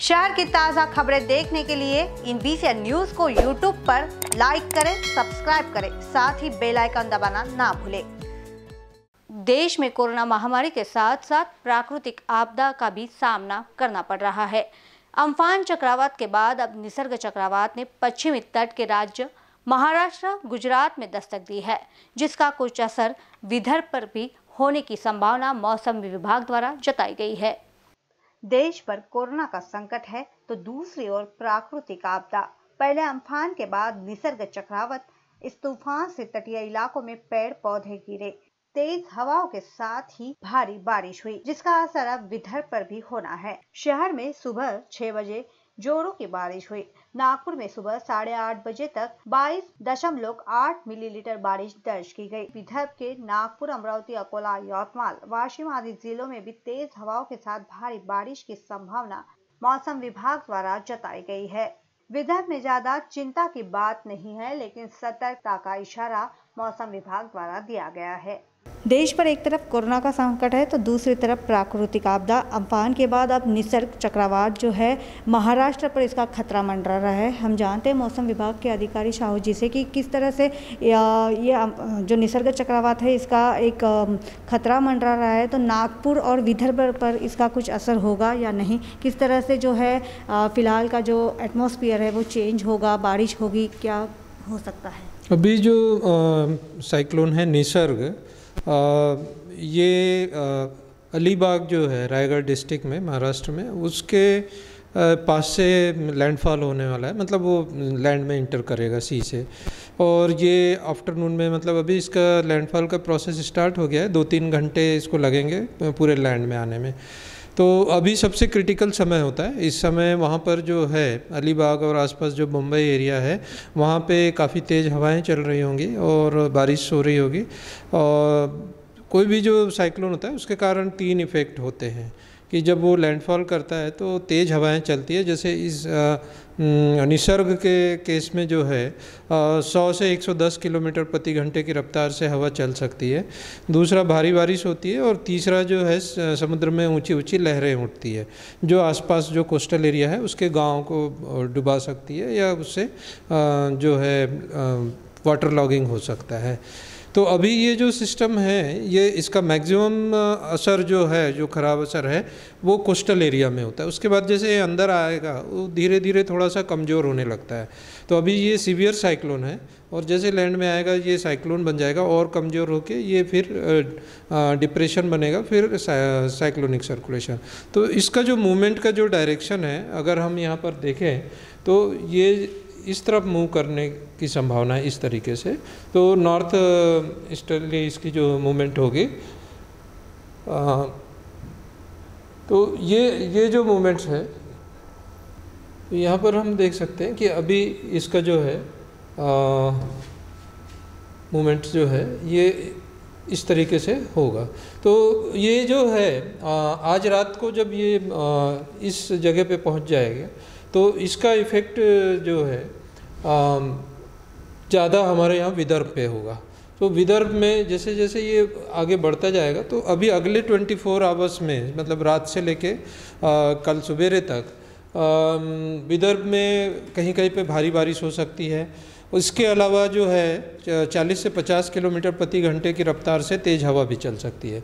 शहर की ताज़ा खबरें देखने के लिए इन बीसीएन न्यूज़ को यूट्यूब पर लाइक करें सब्सक्राइब करें, साथ ही बेल आइकन दबाना ना भूलें। देश में कोरोना महामारी के साथ साथ प्राकृतिक आपदा का भी सामना करना पड़ रहा है। अम्फान चक्रवात के बाद अब निसर्ग चक्रवात ने पश्चिमी तट के राज्य महाराष्ट्र, गुजरात में दस्तक दी है, जिसका कुछ असर विदर्भ पर भी होने की संभावना मौसम विभाग द्वारा जताई गई है। देश पर कोरोना का संकट है तो दूसरी ओर प्राकृतिक आपदा। पहले अम्फान के बाद निसर्ग चक्रावत। इस तूफ़ान से तटीय इलाकों में पेड़ पौधे गिरे। तेज हवाओं के साथ ही भारी बारिश हुई, जिसका असर अब विदर्भ पर भी होना है। शहर में सुबह छह बजे जोरों की बारिश हुई। नागपुर में सुबह साढ़े आठ बजे तक बाईस दशमलव आठ मिलीलीटर बारिश दर्ज की गई। विदर्भ के नागपुर, अमरावती, अकोला, यवतमाल, वाशिम आदि जिलों में भी तेज हवाओं के साथ भारी बारिश की संभावना मौसम विभाग द्वारा जताई गई है। विदर्भ में ज़्यादा चिंता की बात नहीं है, लेकिन सतर्कता का इशारा मौसम विभाग द्वारा दिया गया है। देश पर एक तरफ़ कोरोना का संकट है तो दूसरी तरफ़ प्राकृतिक आपदा। अम्फान के बाद अब निसर्ग चक्रवात जो है, महाराष्ट्र पर इसका खतरा मंडरा रहा है। हम जानते हैं, मौसम विभाग के अधिकारी शाहू जी से कि किस तरह से, ये जो निसर्ग चक्रवात है, इसका एक खतरा मंडरा रहा है। तो नागपुर और विदर्भ पर इसका कुछ असर होगा या नहीं? किस तरह से जो है फ़िलहाल का जो एटमोसफियर है, वो चेंज होगा, बारिश होगी, क्या हो सकता है? अभी जो साइक्लोन है, निसर्ग ये अलीबाग जो है, रायगढ़ डिस्ट्रिक्ट में, महाराष्ट्र में, उसके पास से लैंडफॉल होने वाला है मतलब वो लैंड में इंटर करेगा सी से। और ये आफ्टरनून में मतलब अभी इसका लैंडफॉल का प्रोसेस स्टार्ट हो गया है, दो तीन घंटे इसको लगेंगे पूरे लैंड में आने में। तो अभी सबसे क्रिटिकल समय होता है। इस समय वहाँ पर जो है, अलीबाग और आसपास जो मुंबई एरिया है, वहाँ पे काफ़ी तेज़ हवाएँ चल रही होंगी और बारिश हो रही होगी। और कोई भी जो साइक्लोन होता है, उसके कारण तीन इफ़ेक्ट होते हैं। कि जब वो लैंडफॉल करता है तो तेज़ हवाएँ चलती है, जैसे इस निसर्ग के केस में जो है सौ से 110 किलोमीटर प्रति घंटे की रफ्तार से हवा चल सकती है। दूसरा भारी बारिश होती है और तीसरा जो है समुद्र में ऊँची ऊँची लहरें उठती है, जो आसपास जो कोस्टल एरिया है, उसके गाँव को डुबा सकती है या उससे जो है वाटर लॉगिंग हो सकता है। तो अभी ये जो सिस्टम है, ये इसका मैक्सिमम असर जो है, जो ख़राब असर है, वो कोस्टल एरिया में होता है। उसके बाद जैसे ये अंदर आएगा, वो धीरे धीरे थोड़ा सा कमज़ोर होने लगता है। तो अभी ये सीवियर साइक्लोन है और जैसे लैंड में आएगा, ये साइक्लोन बन जाएगा और कमज़ोर होके ये फिर डिप्रेशन बनेगा, फिर साइक्लोनिक सर्कुलेशन तो इसका जो मूवमेंट का जो डायरेक्शन है, अगर हम यहाँ पर देखें तो ये इस तरफ़ मूव करने की संभावना है इस तरीके से। तो नॉर्थ ईस्टर्ली इसकी जो मूवमेंट होगी तो ये ये जो मूवमेंट्स है यहाँ पर हम देख सकते हैं कि अभी इसका जो है मूवमेंट जो है ये इस तरीके से होगा। तो ये जो है आ, आज रात को जब ये आ, इस जगह पे पहुँच जाएगा तो इसका इफ़ेक्ट जो है ज़्यादा हमारे यहाँ विदर्भ पे होगा। तो विदर्भ में जैसे जैसे ये आगे बढ़ता जाएगा तो अभी अगले 24 फोर आवर्स में मतलब रात से लेके कल सवेरे तक विदर्भ में कहीं कहीं पे भारी बारिश हो सकती है। इसके अलावा जो है 40 से 50 किलोमीटर प्रति घंटे की रफ्तार से तेज़ हवा भी चल सकती है।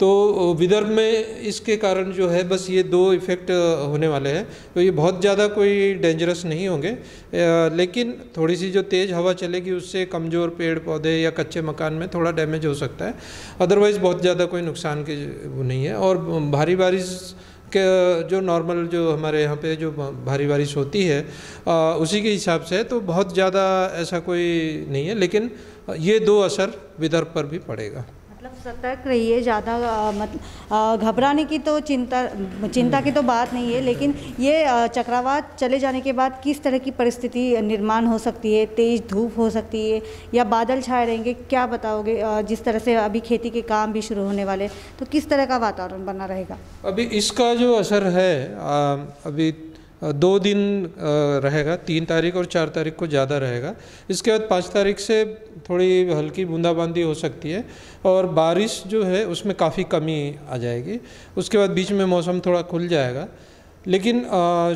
तो विदर्भ में इसके कारण जो है, बस ये दो इफ़ेक्ट होने वाले हैं। तो ये बहुत ज़्यादा कोई डेंजरस नहीं होंगे। लेकिन थोड़ी सी जो तेज़ हवा चलेगी, उससे कमज़ोर पेड़ पौधे या कच्चे मकान में थोड़ा डैमेज हो सकता है। अदरवाइज़ बहुत ज़्यादा कोई नुकसान की नहीं है। और भारी बारिश के जो नॉर्मल जो हमारे यहाँ पे जो भारी बारिश होती है आ, उसी के हिसाब से तो बहुत ज़्यादा ऐसा कोई नहीं है लेकिन ये दो असर विदर्भ पर भी पड़ेगा। सतर्क रहिए ज़्यादा मतलब घबराने की तो चिंता चिंता की तो बात नहीं है, लेकिन ये चक्रवात चले जाने के बाद किस तरह की परिस्थिति निर्माण हो सकती है? तेज़ धूप हो सकती है या बादल छाए रहेंगे? क्या बताओगे? जिस तरह से अभी खेती के काम भी शुरू होने वाले तो किस तरह का वातावरण बना रहेगा? अभी इसका जो असर है अभी दो दिन रहेगा, तीन तारीख और चार तारीख को ज़्यादा रहेगा। इसके बाद पाँच तारीख से थोड़ी हल्की बूंदाबांदी हो सकती है और बारिश जो है उसमें काफ़ी कमी आ जाएगी। उसके बाद बीच में मौसम थोड़ा खुल जाएगा। लेकिन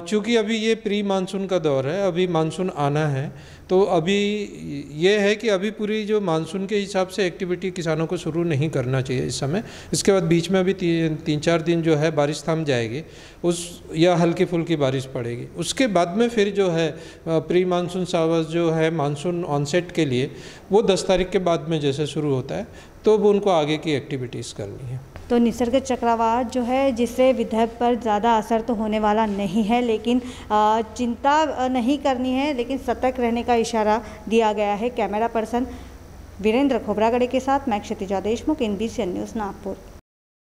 चूँकि अभी ये प्री मानसून का दौर है अभी मानसून आना है तो अभी ये है कि अभी पूरी जो मानसून के हिसाब से एक्टिविटी किसानों को शुरू नहीं करना चाहिए इस समय। इसके बाद बीच में अभी ती, तीन चार दिन जो है बारिश थम जाएगी उस या हल्की फुल्की बारिश पड़ेगी। उसके बाद में फिर जो है प्री मानसून सावस जो है मानसून ऑनसेट के लिए वो दस तारीख के बाद में जैसे शुरू होता है तो वो उनको आगे की एक्टिविटीज़ करनी है। तो निसर्ग चक्रवात जो है जिससे विदर्भ पर ज़्यादा असर तो होने वाला नहीं है, लेकिन चिंता नहीं करनी है, लेकिन सतर्क रहने का इशारा दिया गया है। कैमरा पर्सन वीरेंद्र खोबरागड़े के साथ मैं Kshitija Deshmukh in B C N news Nagpur.